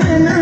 Hallelujah.